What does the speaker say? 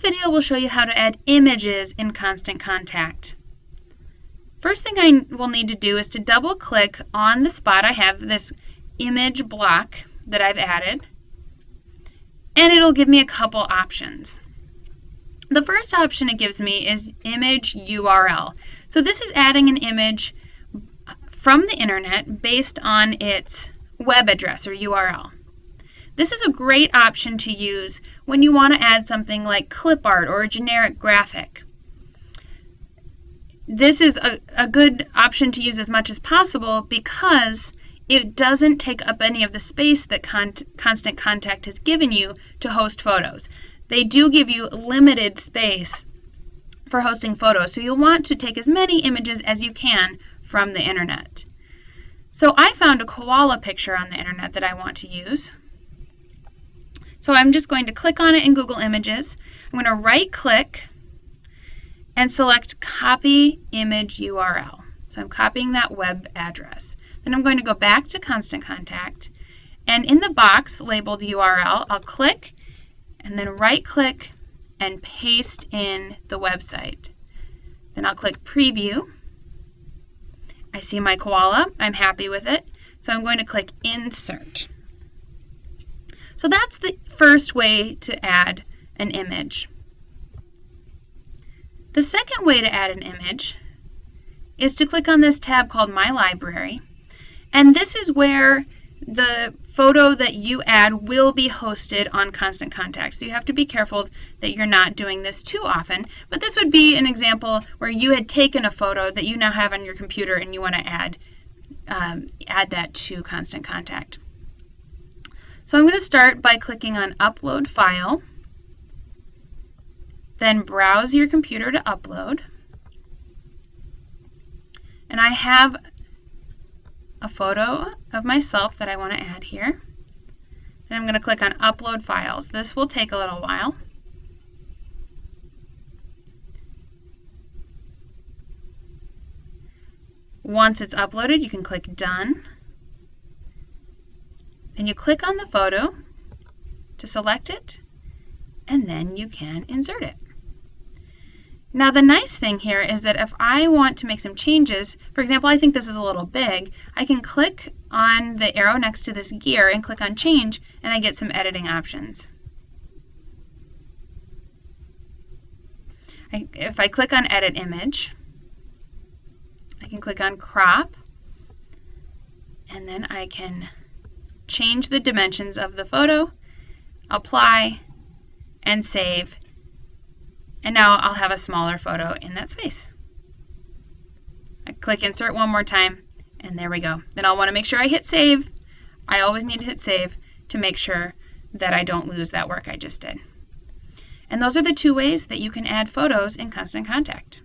this video will show you how to add images in Constant Contact. First thing I will need to do is to double click on the spot I have this image block that I've added and it'll give me a couple options. The first option it gives me is image URL. So this is adding an image from the internet based on its web address or URL. This is a great option to use when you want to add something like clip art or a generic graphic. This is a, a good option to use as much as possible because it doesn't take up any of the space that Con Constant Contact has given you to host photos. They do give you limited space for hosting photos, so you'll want to take as many images as you can from the internet. So I found a koala picture on the internet that I want to use. So I'm just going to click on it in Google Images. I'm going to right click and select copy image URL. So I'm copying that web address. Then I'm going to go back to Constant Contact and in the box labeled URL, I'll click and then right click and paste in the website. Then I'll click preview. I see my koala. I'm happy with it. So I'm going to click insert. So that's the first way to add an image. The second way to add an image is to click on this tab called My Library. And this is where the photo that you add will be hosted on Constant Contact. So you have to be careful that you're not doing this too often. But this would be an example where you had taken a photo that you now have on your computer and you want to add, um, add that to Constant Contact. So I'm going to start by clicking on Upload File, then browse your computer to upload. And I have a photo of myself that I want to add here. Then I'm going to click on Upload Files. This will take a little while. Once it's uploaded, you can click Done. Then you click on the photo to select it, and then you can insert it. Now the nice thing here is that if I want to make some changes, for example, I think this is a little big, I can click on the arrow next to this gear and click on change, and I get some editing options. I, if I click on edit image, I can click on crop, and then I can change the dimensions of the photo, apply, and save. And now I'll have a smaller photo in that space. I click insert one more time, and there we go. Then I'll want to make sure I hit save. I always need to hit save to make sure that I don't lose that work I just did. And those are the two ways that you can add photos in Constant Contact.